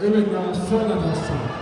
Even now, son of our son.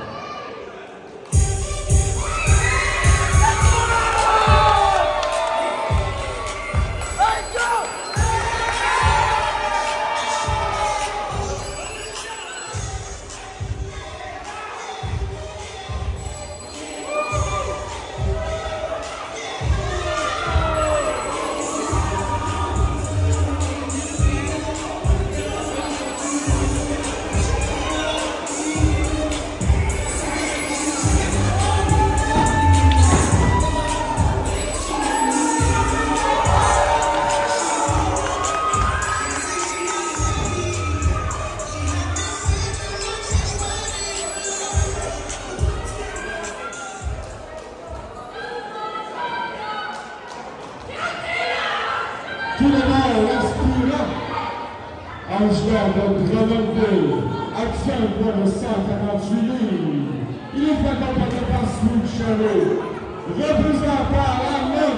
originaire de Grenoble, action numéro 148 livres. Il est fait accompagné par Smith Chalot, représentant la même